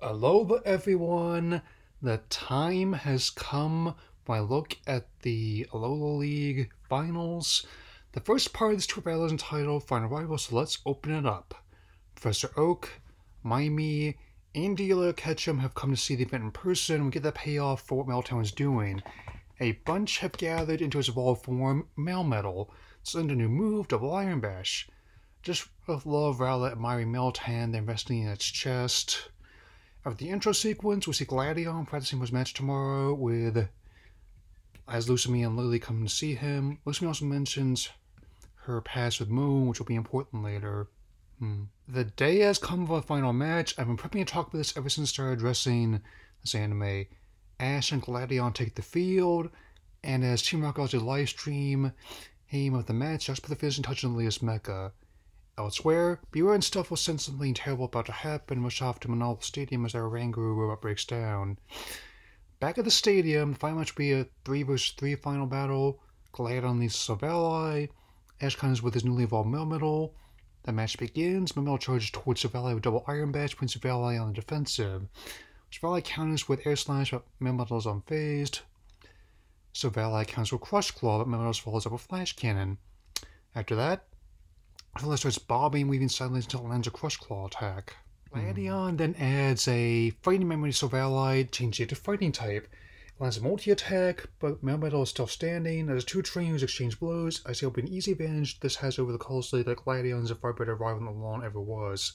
Aloha everyone! The time has come when I look at the Alola League finals. The first part of this tour is entitled Final Rival, so let's open it up. Professor Oak, Mimey, and Delia Ketchum have come to see the event in person. We get the payoff for what Meltan is doing. A bunch have gathered into its evolved form, Melmetal. It's a new move, Double Iron Bash. Just love, Rowlet admiring Meltan, then resting in its chest. Of the intro sequence, we see Gladion practicing his match tomorrow with as Lusamine and Lillie come to see him. Lusamine also mentions her past with Moon, which will be important later. Hmm. The day has come for the final match. I've been prepping to talk about this ever since I started addressing this anime. Ash and Gladion take the field, and as Team Rocket does a live stream, aim of the match, just put the finishing touch on Elias Mecha. Elsewhere, Beerus and stuff will sense something terrible about to happen, rush off to Manalo Stadium as our Rangaroo robot breaks down. Back at the stadium, the final match will be a 3 vs 3 final battle. Gladion leads Silvally. Ash comes with his newly evolved Melmetal. The match begins. Melmetal charges towards Silvally with double Iron Bash, putting Silvally on the defensive. Silvally counters with Air Slash, but Melmetal is unfazed. Silvally counters with Crush Claw, but Melmetal follows up with Flash Cannon. After that, Silvally starts bobbing, weaving sideways until it lands a Crush Claw attack. Gladion hmm. then adds a Fighting Memory to Silvally, changing it to Fighting type. It lands a multi-attack, but Melmetal is still standing. As two trainers exchange blows, I see an easy advantage this has over the Kalos that Gladion's a far better rival than Lawn ever was.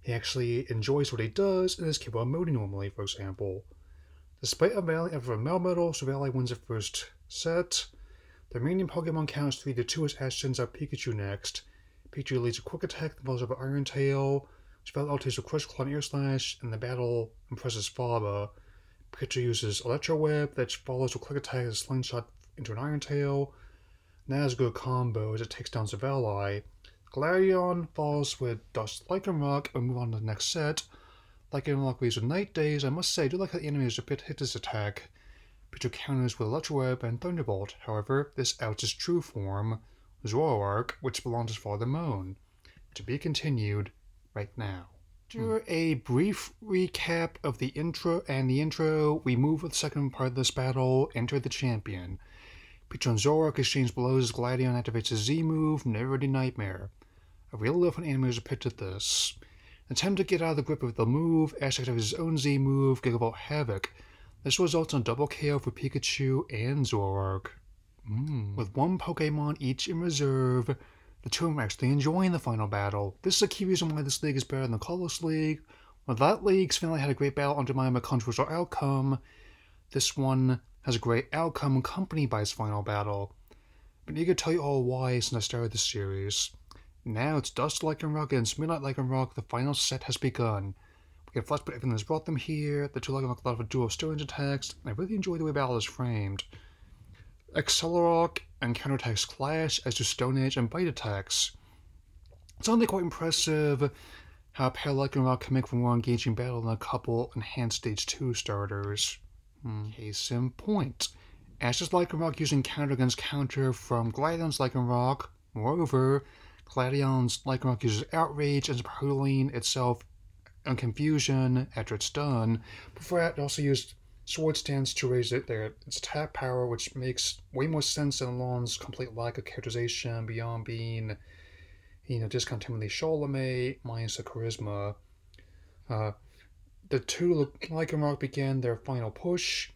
He actually enjoys what he does and is capable of emoting normally, for example. Despite a effort from Melmetal, Silvally wins the first set. The remaining Pokemon counts 3 to 2 as Ash sends out Pikachu next. Pikachu leads a quick attack that follows up with Iron Tail. Spell out takes a Crush Claw and Air Slash, and the battle impresses Faba. Pikachu uses Electro Web that follows a quick attack as a Slingshot into an Iron Tail. That is a good combo as it takes down Silvally. Gladion falls with Dust and Rock, and move on to the next set. Lycanroc leaves with Night Daze. I must say, I do like how the is a bit hit this attack. Pikachu counters with Electro Web and Thunderbolt. However, this outs its true form, Zoroark, which belongs to Father Moon. To be continued right now. After hmm. a brief recap of the intro and the intro, we move with the second part of this battle, Enter the Champion. Pikachu and Zoroark exchange blows as Gladion activates his Z move, Never Ending Nightmare. I really love when animators depicted this. In attempt to get out of the grip of the move, Ash activates his own Z move, Gigavolt Havoc. This results in a double KO for Pikachu and Zoroark. Mm. With one Pokemon each in reserve, the two are actually enjoying the final battle. This is a key reason why this league is better than the Kalos League. When that league's finally had a great battle undermining a controversial outcome, this one has a great outcome accompanied by its final battle. But eager to tell you all why since I started this series. Now it's Dusk Lycanroc against Midnight Lycanroc. The final set has begun. We can flashback everything that's brought them here. The two Lycanroc a lot of a duo of stirring attacks, and I really enjoy the way battle is framed. Accelerock and counterattacks clash, as do Stone Edge and Bite attacks. It's only quite impressive how a pair like Lycanroc can make for more engaging battle than a couple enhanced stage 2 starters. Hmm. Case in point. Ash's Lycanroc using counter against counter from Gladion's Lycanroc. Moreover, Gladion's Lycanroc uses Outrage and hurling itself in confusion after it's done. Before that, it also used Swords Dance to raise it there. Its attack power, which makes way more sense than Alain's complete lack of characterization beyond being, you know, discontinually Charlemagne minus the charisma. Uh, the two Lycanroc begin their final push,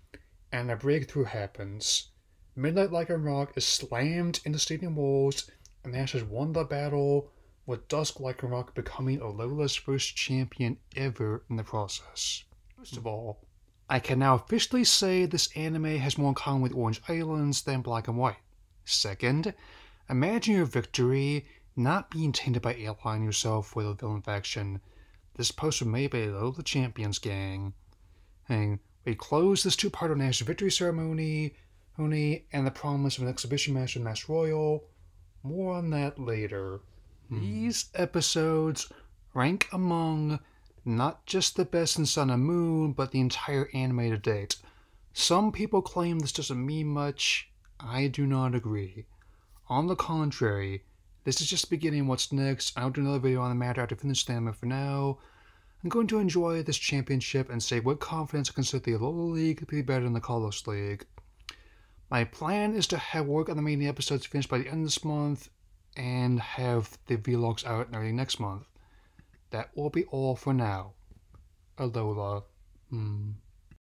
and a breakthrough happens. Midnight Lycanroc is slammed into stadium walls, and Ash has won the battle, with Dusk Lycanroc becoming Alola's first champion ever in the process. First of all, I can now officially say this anime has more in common with Orange Islands than Black and White. Second, imagine your victory not being tainted by allying yourself with a villain faction. This post was made by the Champions gang. And we close this two-part on National Victory Ceremony, Oni, and the promise of an exhibition match with Masked Royal. More on that later. Hmm. These episodes rank among not just the best in Sun and Moon, but the entire anime to date. Some people claim this doesn't mean much. I do not agree. On the contrary, this is just beginning what's next. I'll do another video on the matter after finish the anime for now. I'm going to enjoy this championship and say with confidence I consider the Alola League to be better than the Kalos League. My plan is to have work on the main episodes finished by the end of this month and have the vlogs out early next month. That will be all for now. Alola. Mm.